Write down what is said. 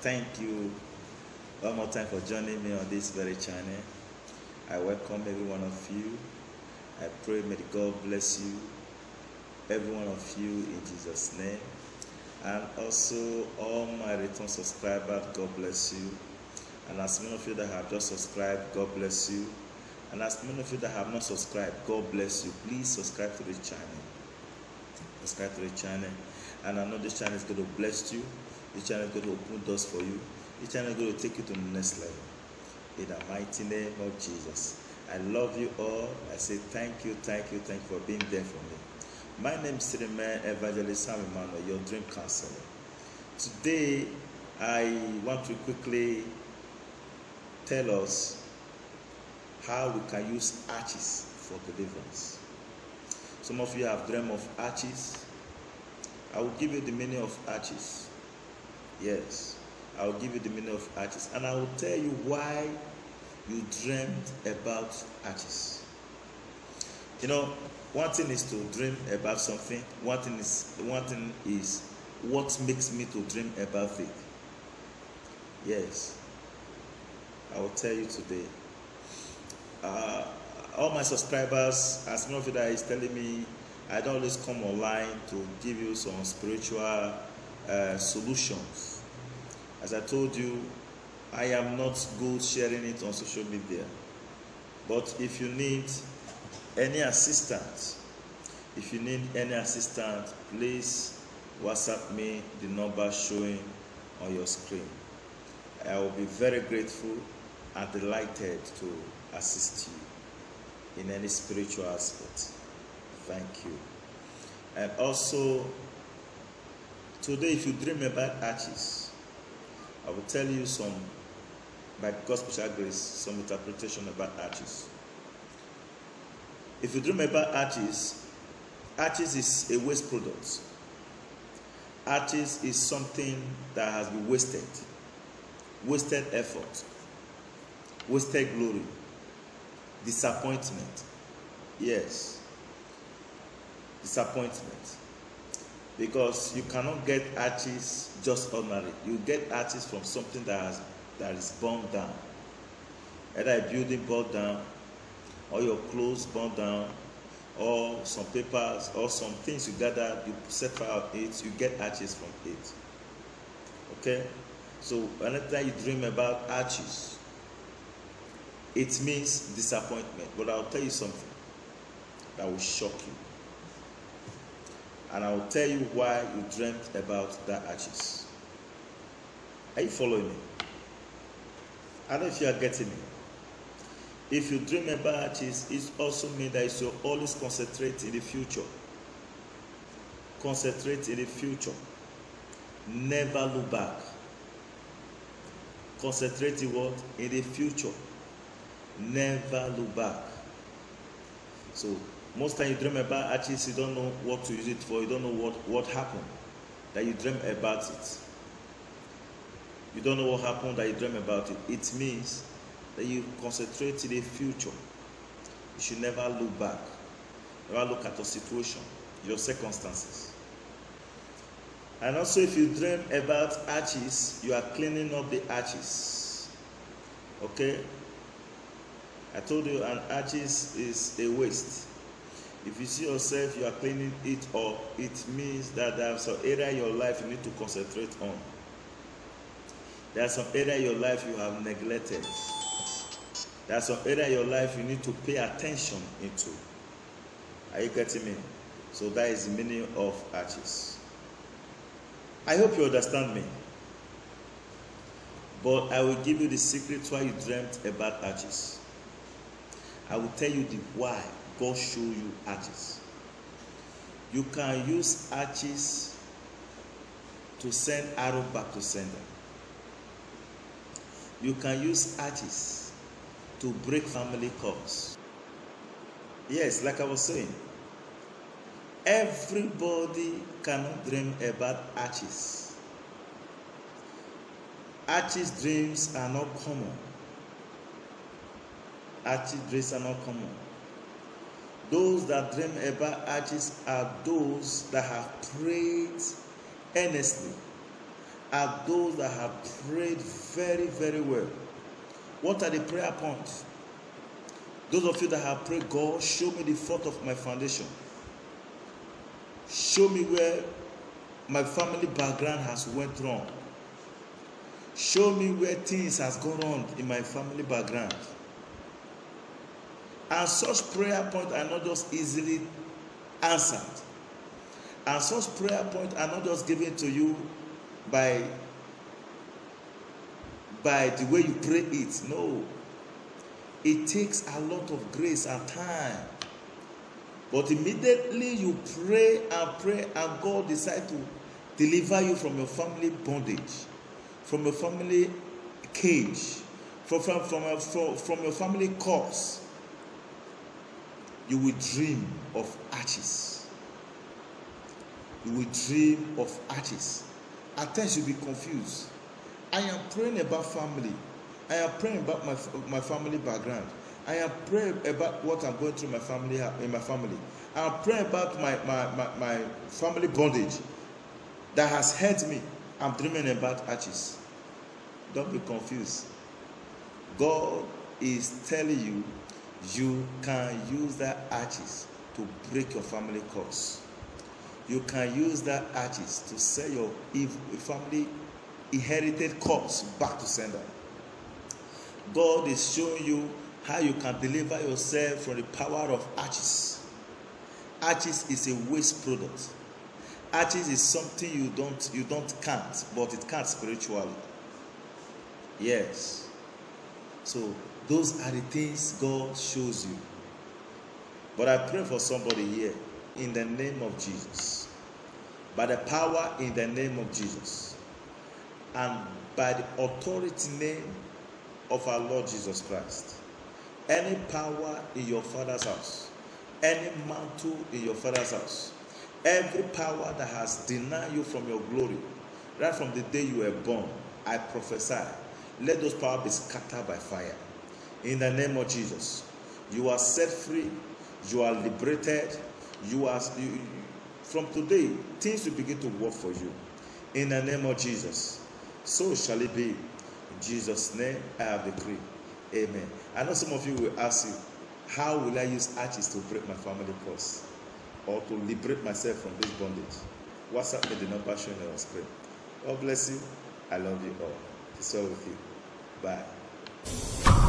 Thank you one more time for joining me on this very channel. I welcome every one of you. I pray may God bless you, every one of you in Jesus' name. And also all my return subscribers, God bless you. And as many of you that have just subscribed, God bless you. And as many of you that have not subscribed, God bless you. Please subscribe to the channel. Subscribe to the channel. And I know this channel is going to bless you. This channel is going open doors for you. This channel is going take you to the next level. In the mighty name of Jesus. I love you all. I say thank you, thank you, thank you for being there for me. My name is Siriman Evangelist Sam Emmanuel, your dream counselor. Today, I want to quickly tell us how we can use arches for deliverance. Some of you have dreamed of arches. I will give you the meaning of arches. Yes, I will give you the meaning of arches. And I will tell you why you dreamed about arches. You know, one thing is to dream about something. One thing is one thing is what makes me to dream about it. Yes, I will tell you today. Uh, all my subscribers, as many of you that is telling me, I don't always come online to give you some spiritual uh, solutions. As I told you, I am not good sharing it on social media. But if you need any assistance, if you need any assistance, please WhatsApp me the number showing on your screen. I will be very grateful and delighted to assist you in any spiritual aspect. Thank you. And also, today, if you dream about arches, I will tell you some, by God's special grace, some interpretation about arches. If you dream about arches, arches is a waste product. Arches is something that has been wasted, wasted effort, wasted glory, disappointment. Yes, disappointment. Because you cannot get arches just ordinary. You get arches from something that has that is burned down. Either a building burned down, or your clothes burned down, or some papers, or some things you gather, you fire it, you get arches from it. Okay? So whenever you dream about arches, it means disappointment. But I'll tell you something that will shock you. And I will tell you why you dreamt about that arches. Are you following me? I don't know if you are getting me. If you dream about arches, it also means that you should always concentrate in the future. Concentrate in the future. Never look back. Concentrate in what? In the future. Never look back. So most time you dream about arches, you don't know what to use it for, you don't know what, what happened. That you dream about it. You don't know what happened that you dream about it. It means that you concentrate in the future. You should never look back. Never look at your situation, your circumstances. And also, if you dream about arches, you are cleaning up the arches. Okay? I told you an arches is a waste. If you see yourself, you are cleaning it up, it means that there's some area in your life you need to concentrate on. There's some area in your life you have neglected. There's some area in your life you need to pay attention into. Are you getting me? So that is the meaning of arches. I hope you understand me. But I will give you the secret why you dreamt about arches. I will tell you the why God show you arches. You can use arches to send arrow back to sender. You can use arches to break family curse. Yes, like I was saying, everybody cannot dream about arches. Arches dreams are not common. Arches dreams are not common. Those that dream about arches are those that have prayed earnestly are those that have prayed very, very well. What are the prayer points? Those of you that have prayed, God, show me the fault of my foundation. Show me where my family background has went wrong. Show me where things has gone wrong in my family background. And such prayer points are not just easily answered. And such prayer points are not just given to you by by the way you pray it. No. It takes a lot of grace and time. But immediately you pray and pray, and God decides to deliver you from your family bondage, from your family cage, from, from, from, from, from your family curse, you will dream of arches. You will dream of arches. At times you'll be confused. I am praying about family. I am praying about my, my family background. I am praying about what I'm going through my family in my family. I am praying about my, my, my, my family bondage that has hurt me. I'm dreaming about arches. Don't be confused. God is telling you you can use that arches to break your family curse. You can use that arches to sell your family inherited curse back to sender. God is showing you how you can deliver yourself from the power of arches. Arches is a waste product. Arches is something you don't you don't count, but it can't spiritually. Yes. So those are the things God shows you. But I pray for somebody here in the name of Jesus. By the power in the name of Jesus. And by the authority name of our Lord Jesus Christ. Any power in your father's house, any mantle in your father's house, every power that has denied you from your glory, right from the day you were born, I prophesy, let those powers be scattered by fire. In the name of Jesus, you are set free, you are liberated, you are you, from today, things will begin to work for you. In the name of Jesus, so shall it be. In Jesus' name, I have decreed. Amen. I know some of you will ask you, how will I use arches to break my family curse or to liberate myself from this bondage? WhatsApp me the number shown on screen. God bless you. I love you all. It's all with you. Bye.